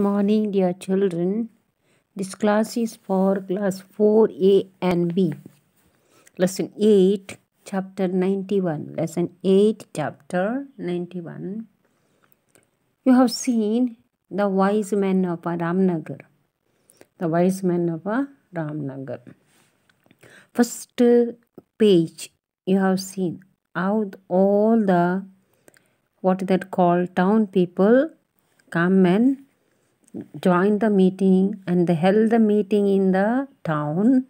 morning, dear children. This class is for class 4A and B. Lesson 8, chapter 91. Lesson 8, chapter 91. You have seen the wise men of Ramnagar. The wise men of Ramnagar. First page, you have seen how all the what that called town people come and join the meeting and they held the meeting in the town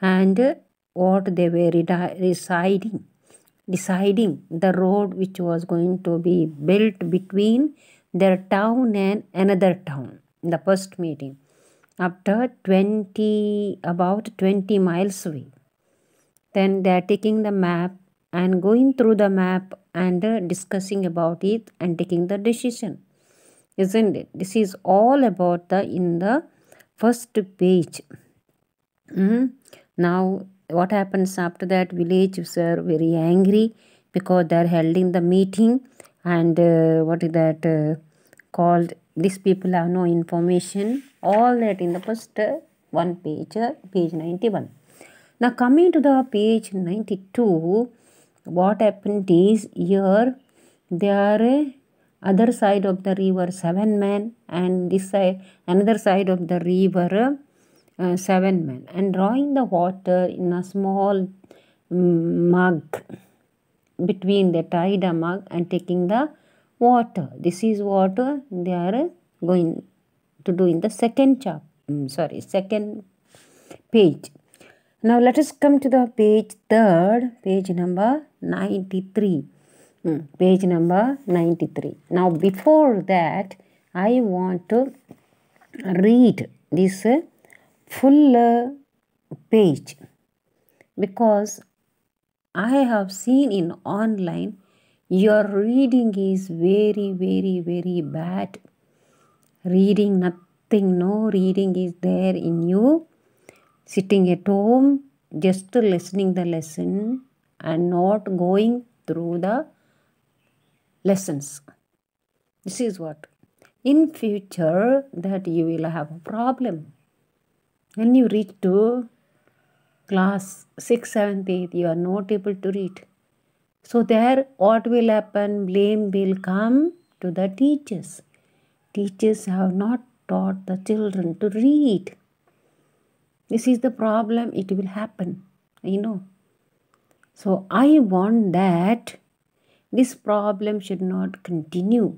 and what they were deciding deciding the road which was going to be built between their town and another town in the first meeting. After 20 about 20 miles away then they are taking the map and going through the map and discussing about it and taking the decision isn't it? This is all about the in the first page. Mm. now what happens after that? Villages are very angry because they are holding the meeting and uh, what is that uh, called these people have no information. All that in the first uh, one page uh, page 91 now coming to the page 92 what happened is here they are other side of the river seven men and this side another side of the river uh, seven men. And drawing the water in a small mm, mug between the tied a mug and taking the water. This is what they are going to do in the second chap mm, sorry second page. Now let us come to the page third page number 93 Page number 93 now before that i want to read this full page because i have seen in online your reading is very very very bad. Reading nothing no reading is there in you. Sitting at home just listening the lesson and not going through the lessons. This is what in future that you will have a problem. When you reach to class 6 7th 8th you are not able to read. So there what will happen? Blame will come to the teachers. Teachers have not taught the children to read. This is the problem it will happen you know. So i want that this problem should not continue.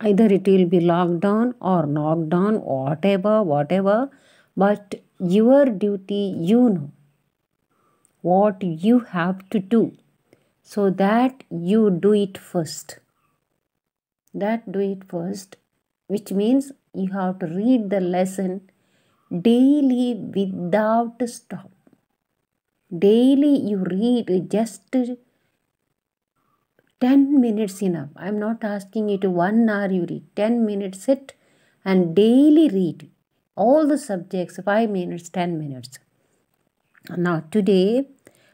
Either it will be locked down or knocked down whatever whatever but your duty you know what you have to do so that you do it first. That do it first which means you have to read the lesson daily without stop. Daily you read just 10 minutes enough. I'm not asking you to one hour you read. 10 minutes sit and daily read all the subjects 5 minutes, 10 minutes. Now today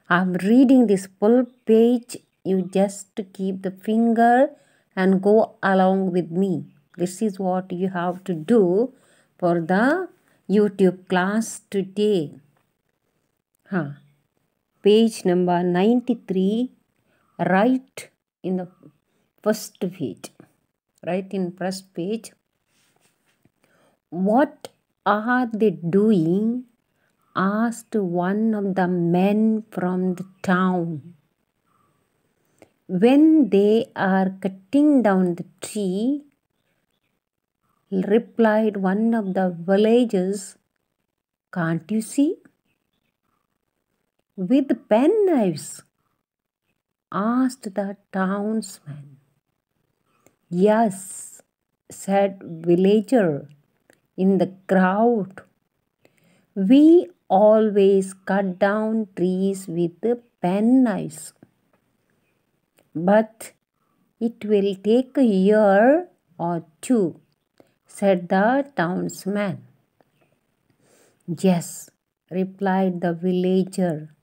I'm reading this full page. You just keep the finger and go along with me. This is what you have to do for the YouTube class today. Huh. Page number 93. Write in the first page right? In first page what are they doing? Asked one of the men from the town. When they are cutting down the tree replied one of the villagers can't you see? With pen knives asked the townsman. Yes, said villager in the crowd. We always cut down trees with penknives. But it will take a year or two, said the townsman. Yes, replied the villager.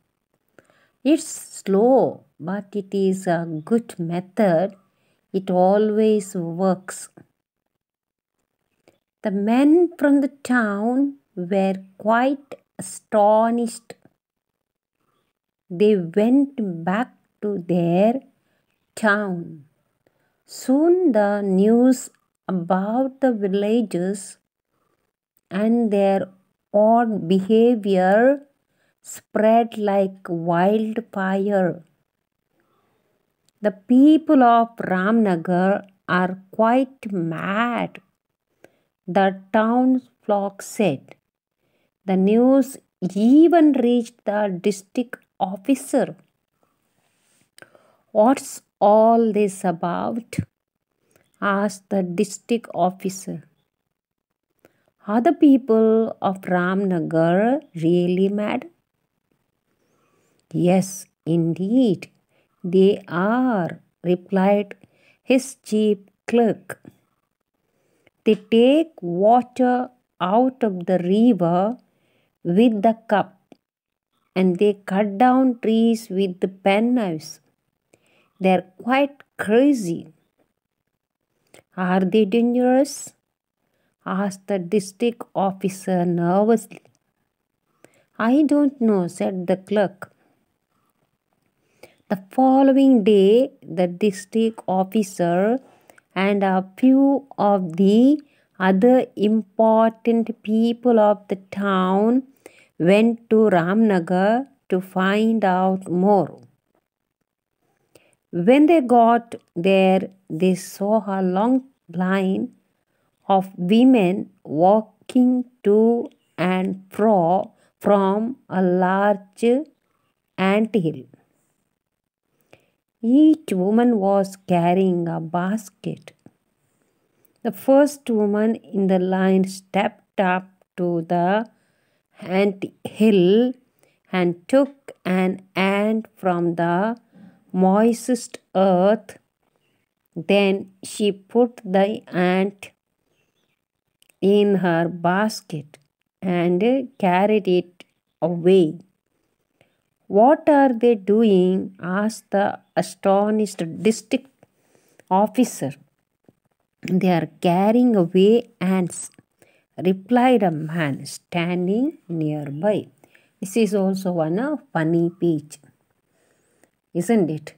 It's slow, but it is a good method. It always works. The men from the town were quite astonished. They went back to their town. Soon the news about the villagers and their odd behavior spread like wildfire. The people of Ramnagar are quite mad, the townsfolk said. The news even reached the district officer. What's all this about? asked the district officer. Are the people of Ramnagar really mad? Yes, indeed, they are, replied his chief clerk. They take water out of the river with the cup and they cut down trees with the penknives. They're quite crazy. Are they dangerous? asked the district officer nervously. I don't know, said the clerk. The following day, the district officer and a few of the other important people of the town went to Ramnagar to find out more. When they got there, they saw a long line of women walking to and fro from a large ant hill. Each woman was carrying a basket. The first woman in the line stepped up to the ant hill and took an ant from the moistest earth. Then she put the ant in her basket and carried it away. What are they doing? asked the astonished district officer. They are carrying away ants, replied a man standing nearby. This is also one of funny page, isn't it?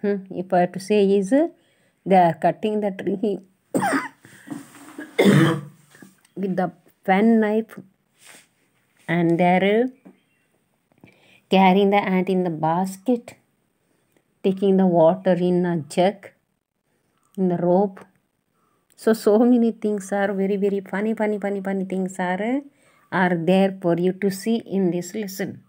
Hmm, If I have to say is they are cutting the tree with the pen knife and they're carrying the ant in the basket, taking the water in a jug, in the rope. So, so many things are very, very funny, funny, funny, funny things are, are there for you to see in this lesson.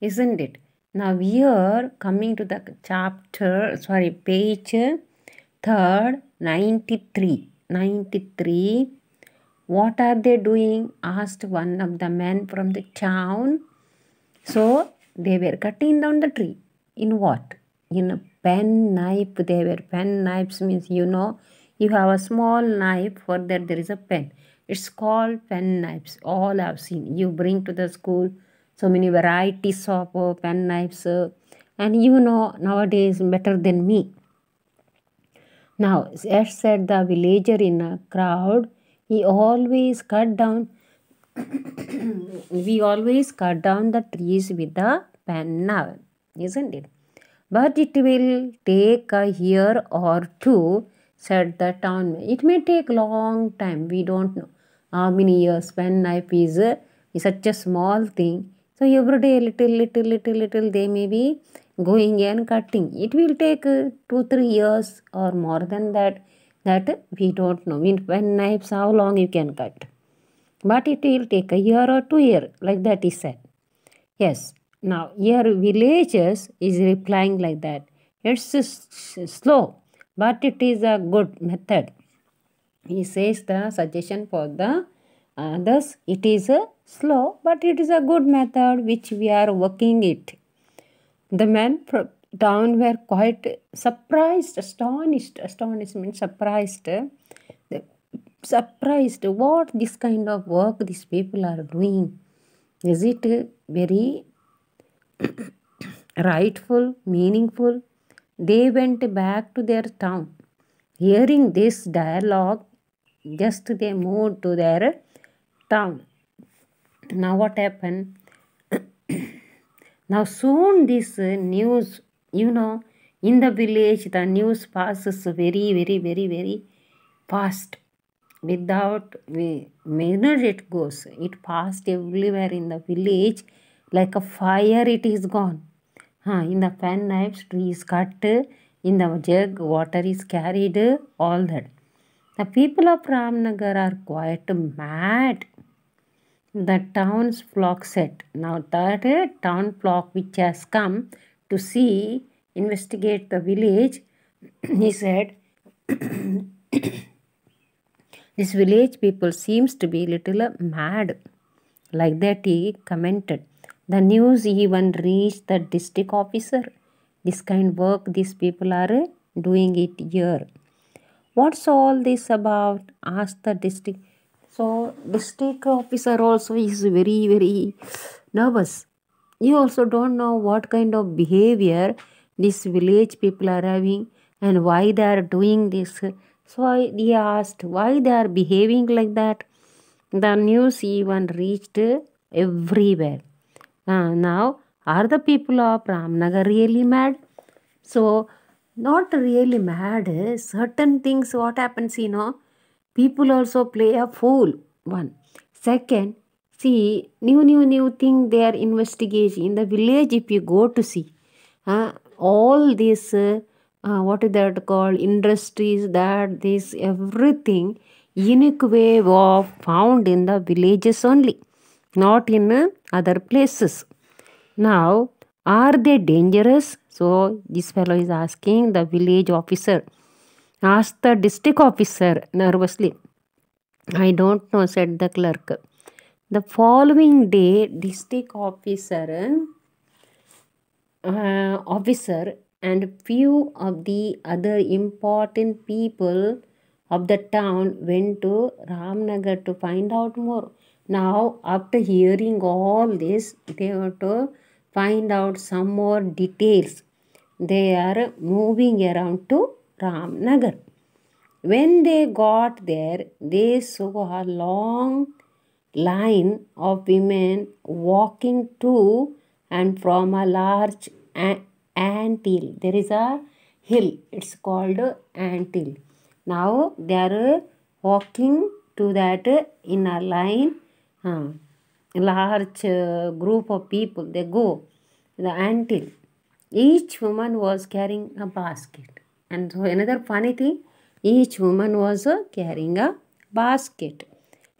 Isn't it? Now, we are coming to the chapter, sorry, page third, 93. 93. What are they doing? asked one of the men from the town. So, they were cutting down the tree. In what? In a pen knife. They were pen knives means you know you have a small knife for that there is a pen. It's called pen knives. All I've seen. You bring to the school so many varieties of uh, pen knives. uh, and you know nowadays better than me. Now, as said the villager in a crowd, he always cut down we always cut down the trees with the pen now, isn't it? But it will take a year or two, said the town. It may take long time. We don't know how many years. Pen knife is, a- is such a small thing. So every day, little, little, little, little, they may be going and cutting. It will take uh, two, three years or more than that. That we don't know. In pen knives, how long you can cut but it will take a year or two year like that is said yes now here villagers is replying like that it's slow but it is a good method he says the suggestion for the others it is a slow but it is a good method which we are working it the men from town were quite surprised, astonished. Means surprised. Surprised what this kind of work these people are doing. Is it very rightful, meaningful? They went back to their town. Hearing this dialogue, just they moved to their town now what happened now soon this news you know in the village the news passes very very very very fast without minute it goes it passed everywhere in the village like a fire it is gone. Huh, in the pen knives tree is cut in the jug water is carried all that. The people of ramnagar are quite mad. The town's flock set. Now that town flock which has come to see, investigate the village, he said, this village people seems to be little mad. Like that he commented. The news even reached the district officer. This kind work these people are doing it here. What's all this about? asked the district. So district officer also is very very nervous. You also don't know what kind of behavior this village people are having and why they are doing this. So he asked why they are behaving like that. The news even reached everywhere. Uh, now, are the people of Ramnagar really mad? So, not really mad. Certain things, what happens, you know, people also play a fool. One. Second, see, new, new, new thing they are investigating. In the village, if you go to see, uh, all this, uh, uh, what is that called, industries, that, this, everything, unique way of found in the villages only, not in uh, other places. Now, are they dangerous? So, this fellow is asking the village officer. Asked the district officer nervously. I don't know, said the clerk. The following day, district officer uh, officer and few of the other important people of the town went to Ramnagar to find out more. Now, after hearing all this, they want to find out some more details. They are moving around to Ramnagar. When they got there, they saw a long line of women walking to and from a large ant hill. There is a hill, it's called ant hill. Now they are walking to that in a line. Uh, large uh, group of people they go the ant hill. Each woman was carrying a basket. And so another funny thing, each woman was uh, carrying a basket.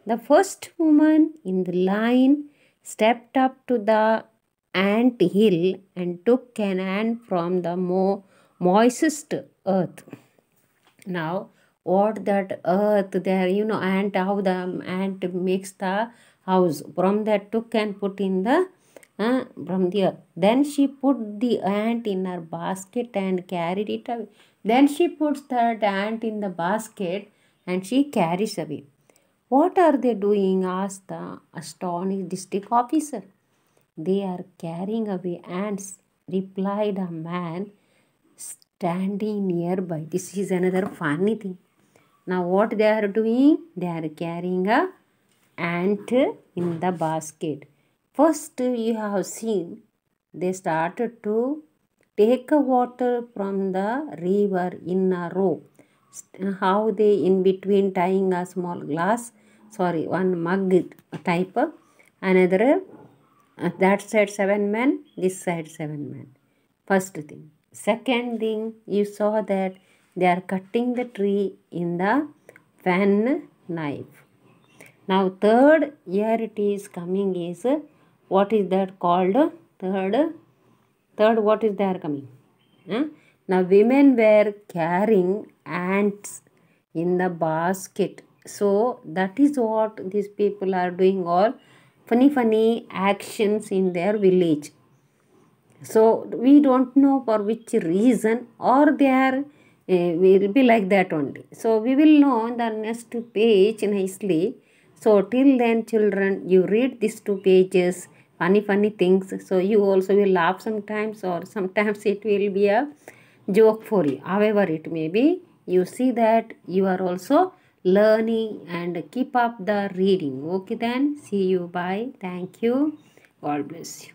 The first woman in the line stepped up to the ant hill and took an ant from the mo- moistest earth. Now, what that earth there, you know, ant, how the ant makes the house. From that took and put in the, uh, from the earth. Then she put the ant in her basket and carried it away. Then she puts that ant in the basket and she carries away. What are they doing? asked the astonished district officer. They are carrying away ants, replied a man standing nearby. This is another funny thing. Now, what they are doing? They are carrying a ant in the basket. First, you have seen they started to take water from the river in a row. How they in between tying a small glass, sorry, one mug type, another that side seven men, this side seven men. First thing. Second thing, you saw that they are cutting the tree in the fan knife. Now, third, here it is coming is what is that called? Third, third, what is there coming? Huh? Now, women were carrying ants in the basket. So, that is what these people are doing all funny, funny actions in their village. So, we don't know for which reason or they are uh, will be like that only. So, we will know in the next page nicely. So, till then, children, you read these two pages, funny, funny things. So, you also will laugh sometimes, or sometimes it will be a joke for you. However, it may be, you see that you are also learning and keep up the reading. Okay then see you. Bye. Thank you. God bless you